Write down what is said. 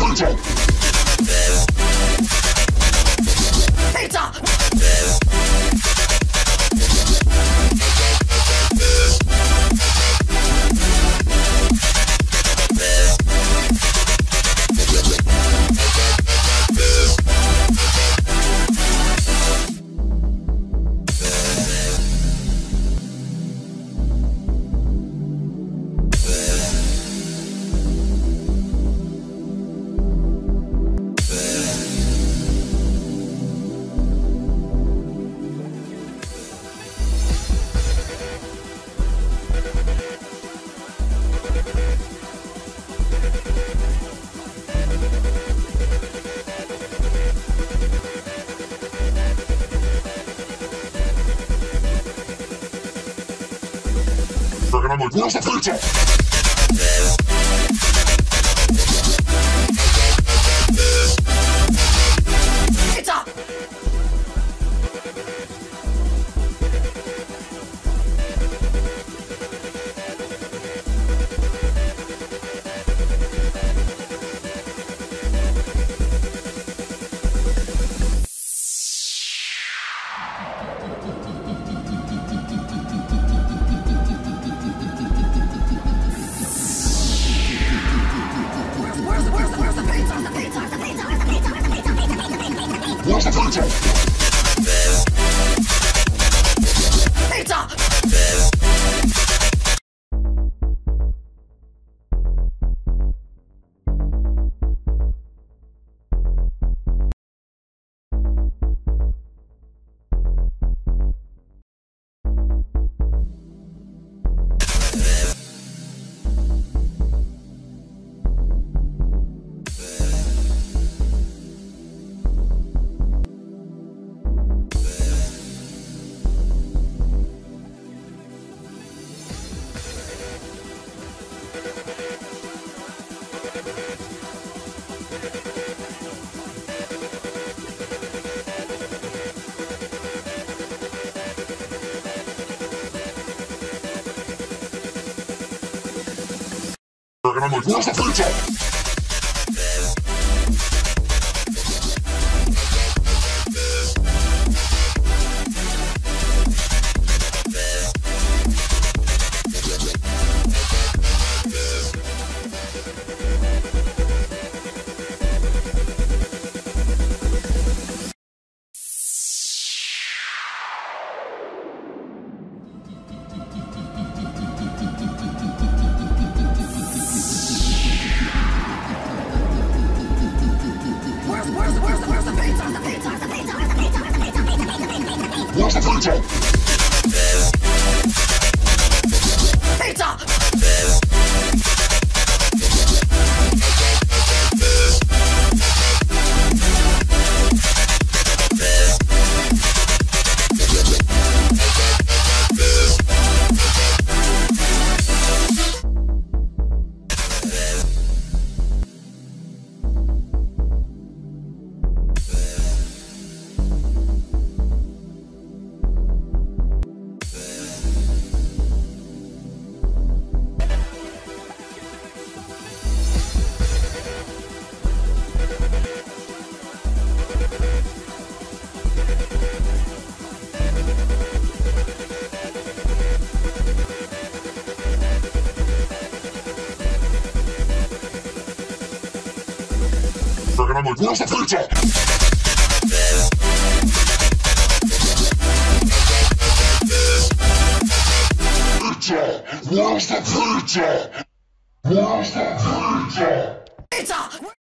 Where's the And I'm like, where's the pizza? Pizza, the pizza, Where's And I'm like, where's pizza, And I'm like, where's the pizza? Pizza! Where's the pizza? Where's the pizza? Pizza!